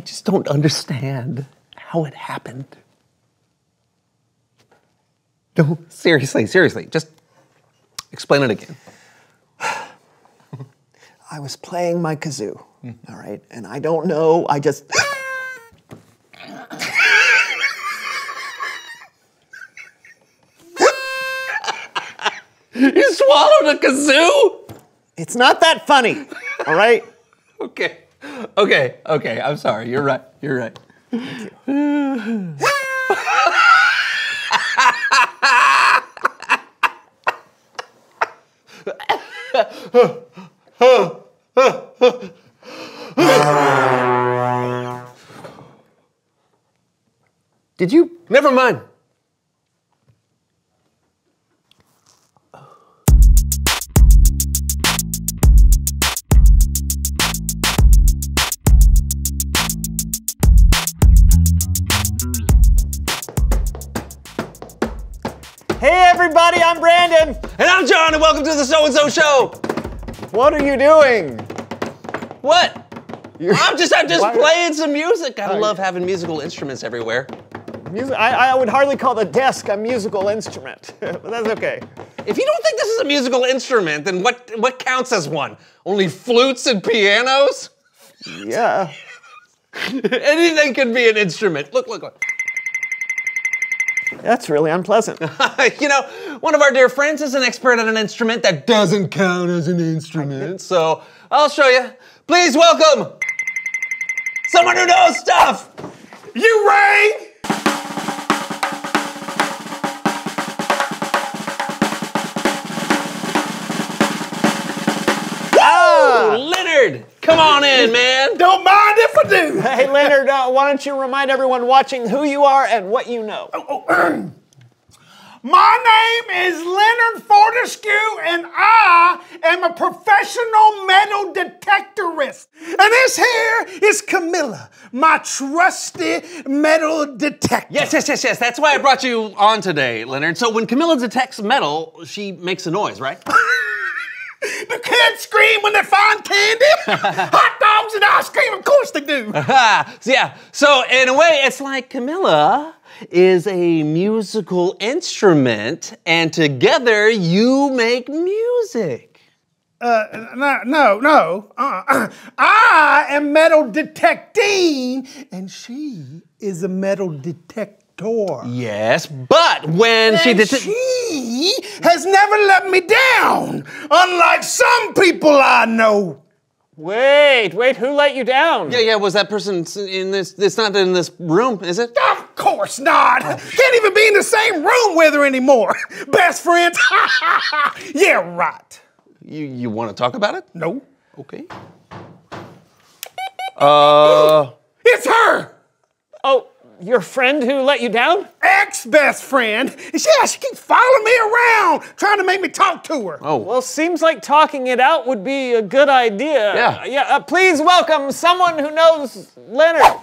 I just don't understand how it happened. No, seriously, seriously, just explain it again. I was playing my kazoo, all right, and I don't know. I just. You swallowed a kazoo? It's not that funny, all right? Okay, okay, okay, I'm sorry. You're right, you're right. Did you? Never mind. Hey, everybody, I'm Brandon. And I'm John, and welcome to the So and So Show. What are you doing? What? I'm just, I'm just playing some music. I love having musical instruments everywhere. Music, I, I would hardly call the desk a musical instrument, but that's okay. If you don't think this is a musical instrument, then what, what counts as one? Only flutes and pianos? Yeah. Anything could be an instrument. Look, look, look. That's really unpleasant. you know, one of our dear friends is an expert at an instrument that doesn't count as an instrument. So I'll show you. Please welcome someone who knows stuff. You Ray. Come on in, man. Don't mind if I do. Hey, Leonard, uh, why don't you remind everyone watching who you are and what you know? Oh, My name is Leonard Fortescue, and I am a professional metal detectorist. And this here is Camilla, my trusty metal detector. Yes, yes, yes, yes. That's why I brought you on today, Leonard. So when Camilla detects metal, she makes a noise, right? The kids scream when they find candy. Hot dogs and ice cream, of course they do. So yeah. So in a way, it's like Camilla is a musical instrument, and together you make music. Uh, uh, no, no, no. Uh, uh, I am metal detecting, and she is a metal detector. Yes, but when she And detects. she has never let me down, unlike some people I know. Wait, wait, who let you down? Yeah, yeah. Was that person in this? It's not in this room, is it? Of course not. Oh, Can't even be in the same room with her anymore. Best friends? yeah, right. You you want to talk about it? No, Okay. Uh. it's her. Oh, your friend who let you down? Ex best friend. Yeah, she keeps following me around, trying to make me talk to her. Oh. Well, seems like talking it out would be a good idea. Yeah. Yeah, uh, please welcome someone who knows Leonard.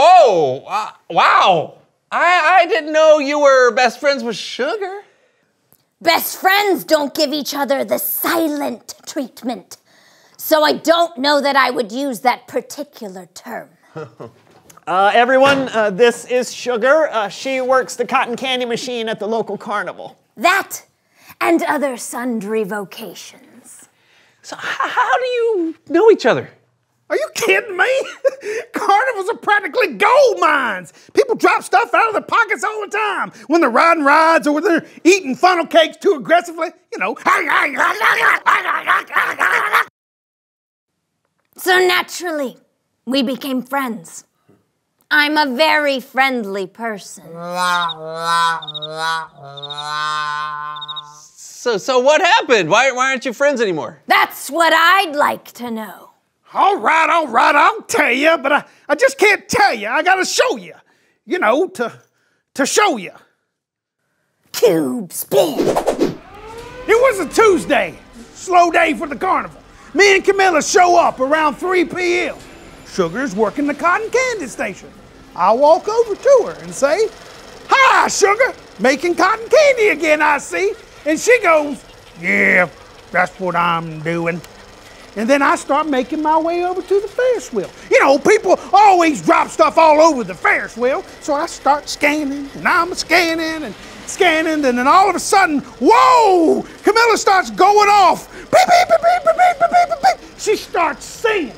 Oh. Uh, wow. I I didn't know you were best friends with Sugar. Best friends don't give each other the silent treatment. So I don't know that I would use that particular term. Uh, everyone, uh, this is Sugar. Uh, she works the cotton candy machine at the local carnival. That and other sundry vocations. So how do you know each other? Are you kidding me? Carnivals are practically gold mines. People drop stuff out of their pockets all the time when they're riding rides or when they're eating funnel cakes too aggressively. You know. So naturally, we became friends. I'm a very friendly person. So so what happened? Why why aren't you friends anymore? That's what I'd like to know. All right, all right, I'll tell you, but I, I just can't tell you. I gotta show you. You know, to to show you. Cube spin. It was a Tuesday, slow day for the carnival. Me and Camilla show up around 3 p.m. Sugar's working the cotton candy station. I walk over to her and say, Hi, Sugar, making cotton candy again, I see. And she goes, Yeah, that's what I'm doing. And then I start making my way over to the Ferris wheel. You know, people always drop stuff all over the Ferris wheel. So I start scanning, and I'm scanning and scanning, and then all of a sudden, whoa! Camilla starts going off. Beep, beep, beep, beep, beep, beep, beep, beep, beep. She starts singing.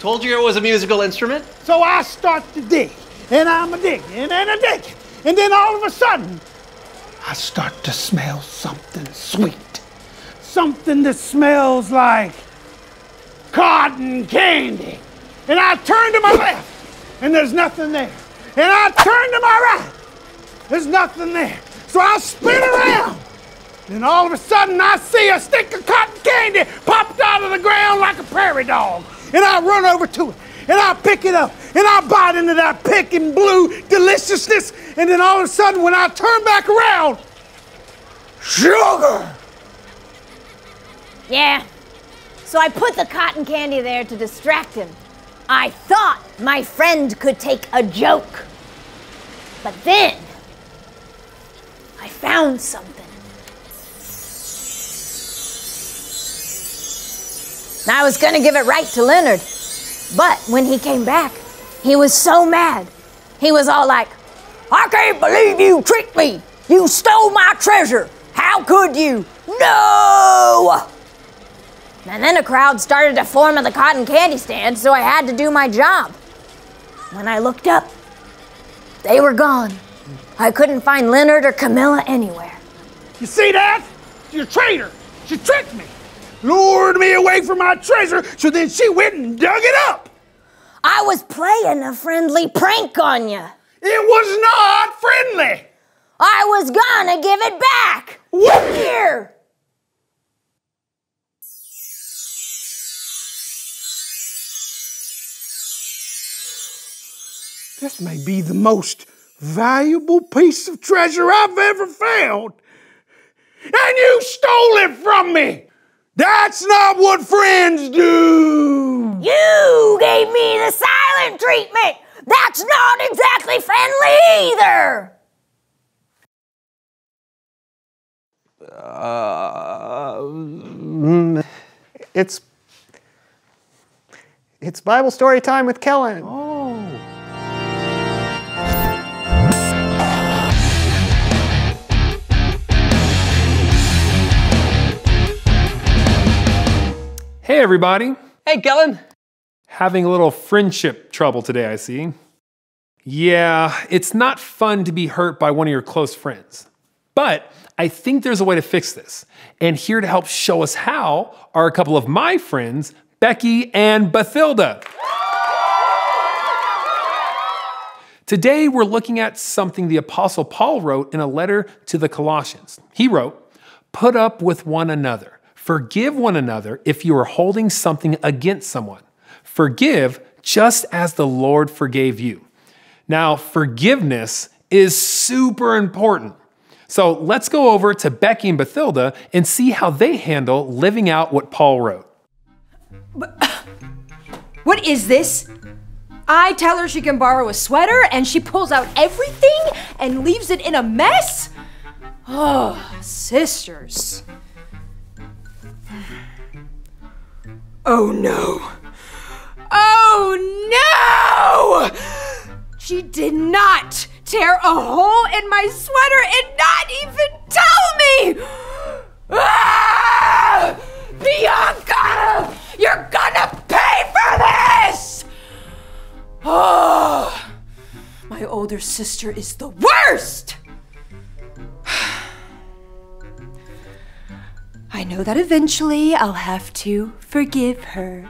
Told you it was a musical instrument. So I start to dig, and I'm a digging, and a digging. And then all of a sudden, I start to smell something sweet. Something that smells like cotton candy. And I turn to my left, and there's nothing there. And I turn to my right, there's nothing there. So I spin around, and all of a sudden I see a stick of cotton candy popped out of the ground like a prairie dog. And I run over to it, and I pick it up, and I bite into that pink and blue deliciousness. And then all of a sudden, when I turn back around, sugar! Yeah. So I put the cotton candy there to distract him. I thought my friend could take a joke. But then I found something. I was gonna give it right to Leonard. But when he came back, he was so mad. He was all like, I can't believe you tricked me. You stole my treasure. How could you? No! And then a crowd started to form at the cotton candy stand, so I had to do my job. When I looked up, they were gone. I couldn't find Leonard or Camilla anywhere. You see that? She's a traitor. She tricked me. Lured me away from my treasure, so then she went and dug it up. I was playing a friendly prank on you. It was not friendly. I was gonna give it back. What? Here. This may be the most valuable piece of treasure I've ever found. And you stole it from me. That's not what friends do. You gave me the silent treatment. That's not exactly friendly either. Uh, It's it's Bible story time with Kellen. Hey, everybody. Hey, Kellen. Having a little friendship trouble today, I see. Yeah, it's not fun to be hurt by one of your close friends. But I think there's a way to fix this. And here to help show us how are a couple of my friends, Becky and Bathilda. Today, we're looking at something the Apostle Paul wrote in a letter to the Colossians. He wrote, Put up with one another. Forgive one another if you are holding something against someone. Forgive just as the Lord forgave you. Now, forgiveness is super important. So let's go over to Becky and Bathilda and see how they handle living out what Paul wrote. What is this? I tell her she can borrow a sweater and she pulls out everything and leaves it in a mess? Oh, sisters. Oh no. Oh no! She did not tear a hole in my sweater and not even tell me! Ah! Bianca! You're gonna pay for this! Oh, my older sister is the worst! Know that eventually I'll have to forgive her.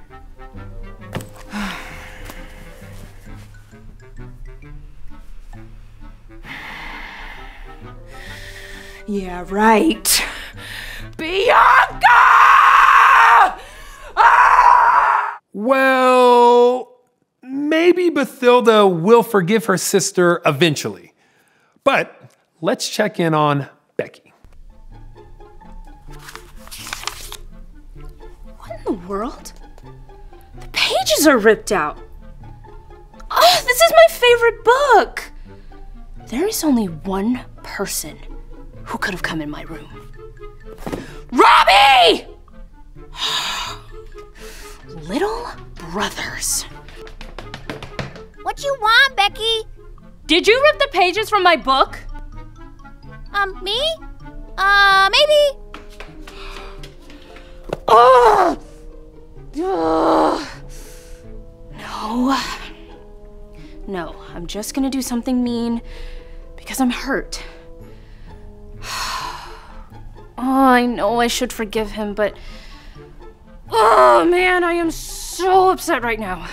yeah, right. Bianca! Ah! Well, maybe Bathilda will forgive her sister eventually. But let's check in on Becky. Pages are ripped out. Oh, this is my favorite book. There is only one person who could have come in my room. Robbie! Little brothers. What you want, Becky? Did you rip the pages from my book? Um, me? Uh, maybe. Oh! Ugh. No. No, I'm just gonna do something mean because I'm hurt. Oh, I know I should forgive him, but. Oh man, I am so upset right now.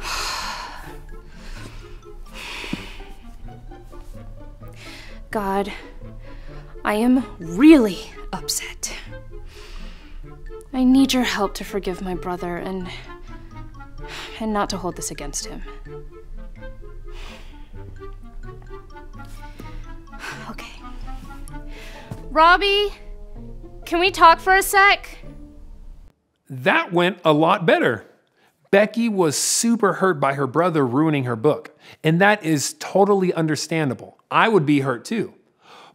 God, I am really upset. I need your help to forgive my brother and and not to hold this against him. Okay. Robbie, can we talk for a sec? That went a lot better. Becky was super hurt by her brother ruining her book, and that is totally understandable. I would be hurt too.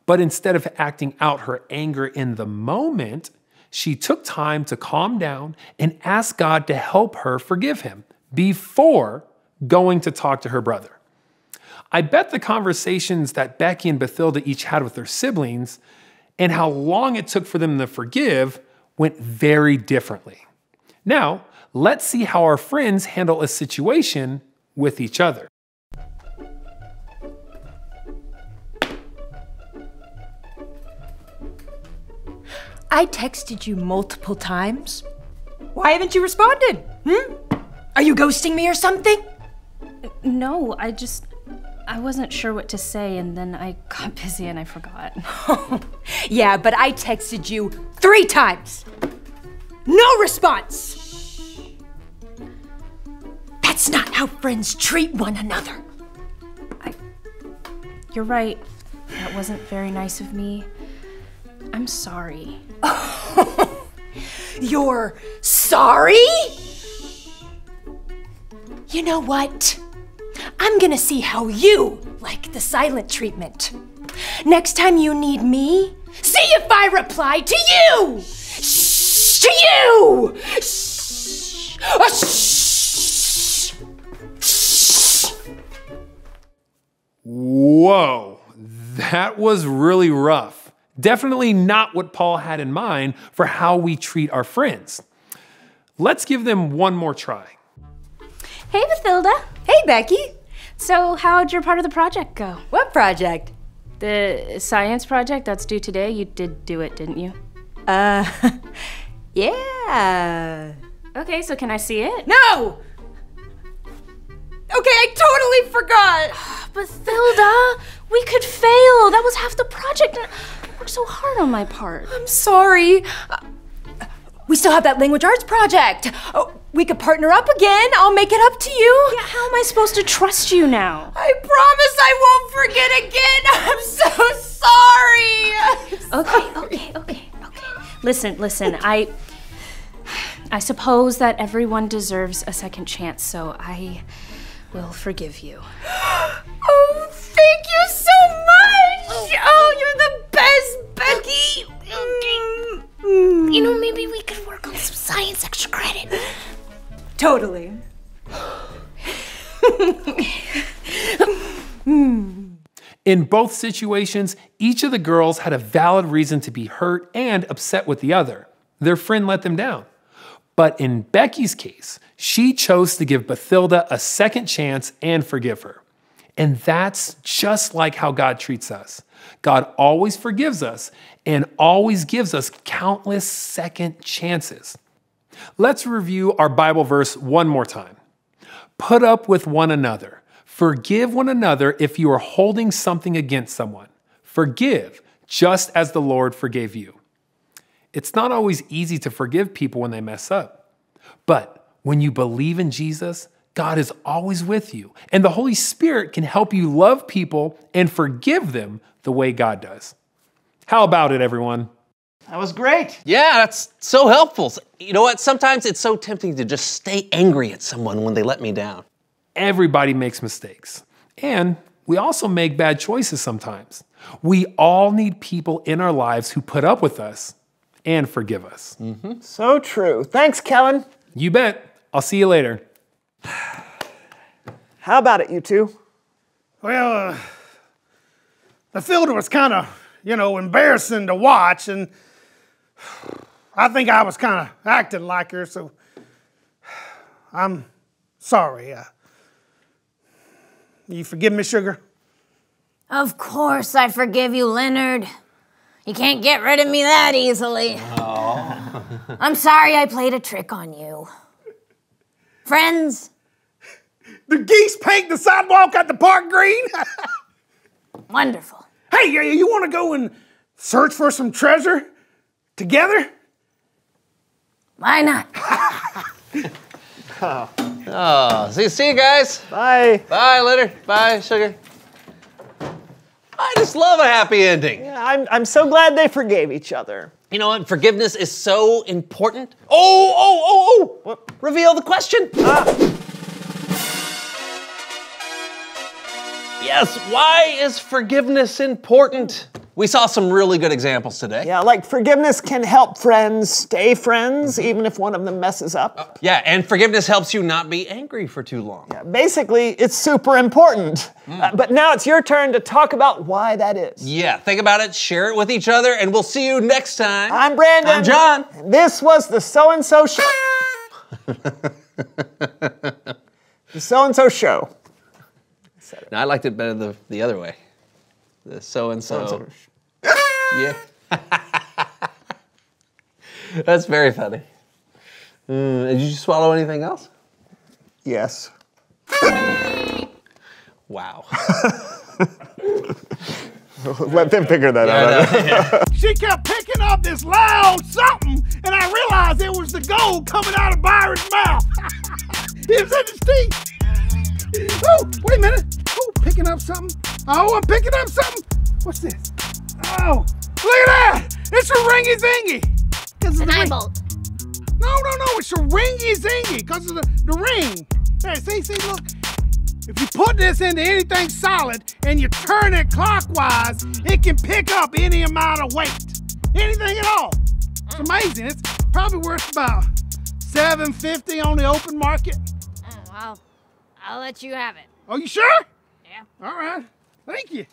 But instead of acting out her anger in the moment, she took time to calm down and ask God to help her forgive him before going to talk to her brother. I bet the conversations that Becky and Bathilda each had with their siblings and how long it took for them to forgive went very differently. Now, let's see how our friends handle a situation with each other. I texted you multiple times. Why haven't you responded? Hmm? Are you ghosting me or something? No, I just. I wasn't sure what to say, and then I got busy and I forgot. yeah, but I texted you three times. No response. That's not how friends treat one another. You're right. That wasn't very nice of me. I'm sorry. You're sorry? You know what? I'm gonna see how you like the silent treatment. Next time you need me, see if I reply to you! Shh, to you! Shh. Uh, shh. Shh. Whoa, that was really rough. Definitely not what Paul had in mind for how we treat our friends. Let's give them one more try. Hey, Mathilda. Hey, Becky. So, how'd your part of the project go? What project? The science project that's due today? You did do it, didn't you? Uh, yeah. Okay, so can I see it? No! Okay, I totally forgot! Mathilda, we could fail. That was half the project. and I worked so hard on my part. I'm sorry. We still have that language arts project. Oh, we could partner up again. I'll make it up to you. Yeah, how am I supposed to trust you now? I promise I won't forget again. I'm so sorry. Okay, okay, okay, okay. Listen, listen, I I suppose that everyone deserves a second chance, so I will forgive you. Oh, thank you so much. Oh, you're the best, Becky. Mm. You know, maybe we science extra credit. Totally. In both situations, each of the girls had a valid reason to be hurt and upset with the other. Their friend let them down. But in Becky's case, she chose to give Bathilda a second chance and forgive her. And that's just like how God treats us. God always forgives us and always gives us countless second chances. Let's review our Bible verse one more time. Put up with one another. Forgive one another if you are holding something against someone. Forgive just as the Lord forgave you. It's not always easy to forgive people when they mess up. But when you believe in Jesus, God is always with you, and the Holy Spirit can help you love people and forgive them the way God does. How about it, everyone? That was great. Yeah, that's so helpful. You know what? Sometimes it's so tempting to just stay angry at someone when they let me down. Everybody makes mistakes, and we also make bad choices sometimes. We all need people in our lives who put up with us and forgive us. So true. Thanks, Kellen. You bet. I'll see you later. How about it, you two? Well, uh, the field was kind of, you know, embarrassing to watch, and I think I was kind of acting like her, so I'm sorry. Uh, you forgive me, Sugar? Of course, I forgive you, Leonard. You can't get rid of me that easily. I'm sorry I played a trick on you. Friends, The geese paint the sidewalk at the park green? wonderful. hey, you, you want to go and search for some treasure together? Why not? Oh, see, see you guys. Bye. Bye, later. Bye, sugar. I just love a happy ending. Yeah, I'm, I'm so glad they forgave each other. You know what? Forgiveness is so important. Oh, oh, oh, oh! What? Reveal the question. Ah. Yes, why is forgiveness important? We saw some really good examples today. Yeah, like forgiveness can help friends stay friends mm-hmm. even if one of them messes up. Uh, yeah, and forgiveness helps you not be angry for too long. Yeah, Basically, it's super important. Mm. Uh, but now it's your turn to talk about why that is. Yeah, think about it, share it with each other, and we'll see you next time. I'm Brandon. I'm John. And This was the So and So Show. the So and So Show. I No, I liked it better the, the other way. The so and so. Yeah. That's very funny. Mm, did you swallow anything else? Yes. Wow. Let them figure that out. She kept picking up this loud something, and I realized it was the gold coming out of Byron's mouth. it was in his teeth. Oh, wait a minute. Oh, picking up something. Oh, I'm picking up something. What's this? Oh, look at that. It's a ringy zingy. It's An eye bolt. No, no, no. It's a ringy zingy because of the, the ring. There, see, see, look. If you put this into anything solid and you turn it clockwise, it can pick up any amount of weight. Anything at all. It's mm. amazing. It's probably worth about 750 on the open market. Mm, oh, I'll, I'll let you have it. Are you sure? Yeah. All right. Thank you.